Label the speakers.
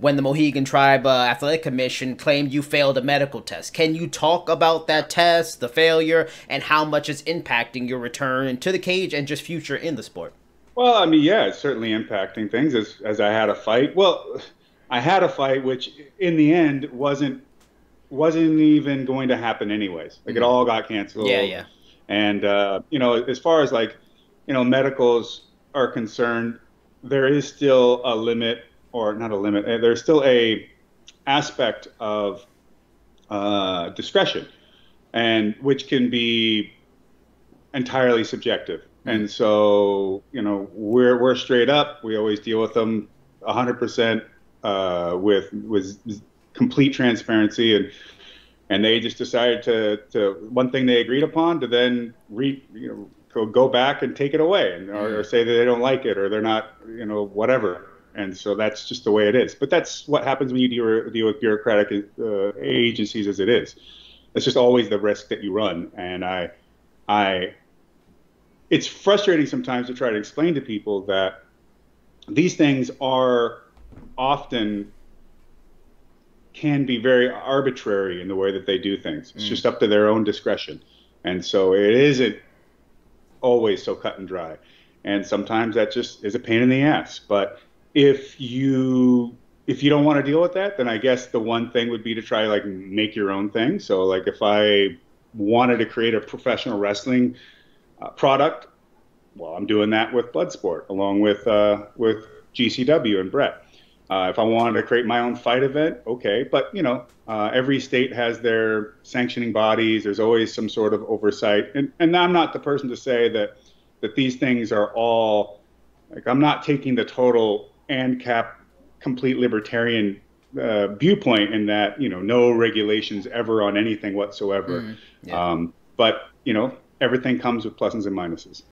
Speaker 1: when the Mohegan Tribe uh, Athletic Commission claimed you failed a medical test. Can you talk about that test, the failure, and how much it's impacting your return to the cage and just future in the sport?
Speaker 2: Well, I mean, yeah, it's certainly impacting things as, as I had a fight. Well, I had a fight, which in the end wasn't wasn't even going to happen anyways. Like mm-hmm. it all got canceled.
Speaker 1: Yeah, yeah.
Speaker 2: And uh, you know, as far as like you know, medicals are concerned, there is still a limit, or not a limit. Eh, there's still a aspect of uh, discretion, and which can be entirely subjective. Mm-hmm. And so, you know, we're we're straight up. We always deal with them 100% uh, with with complete transparency and and they just decided to, to one thing they agreed upon to then re, you know go, go back and take it away and or, or, say that they don't like it or they're not you know whatever and so that's just the way it is but that's what happens when you deal, deal with bureaucratic uh, agencies as it is it's just always the risk that you run and i i it's frustrating sometimes to try to explain to people that these things are often can be very arbitrary in the way that they do things. It's mm. just up to their own discretion. And so it isn't always so cut and dry. And sometimes that just is a pain in the ass. But if you if you don't want to deal with that, then I guess the one thing would be to try like make your own thing. So like if I wanted to create a professional wrestling uh, product, well, I'm doing that with Bloodsport along with uh, with GCW and Brett. Uh, if I wanted to create my own fight event, okay. But you know, uh, every state has their sanctioning bodies. There's always some sort of oversight, and and I'm not the person to say that that these things are all like I'm not taking the total ANCAP complete libertarian uh, viewpoint in that you know no regulations ever on anything whatsoever. Mm, yeah. um, but you know everything comes with pluses and minuses.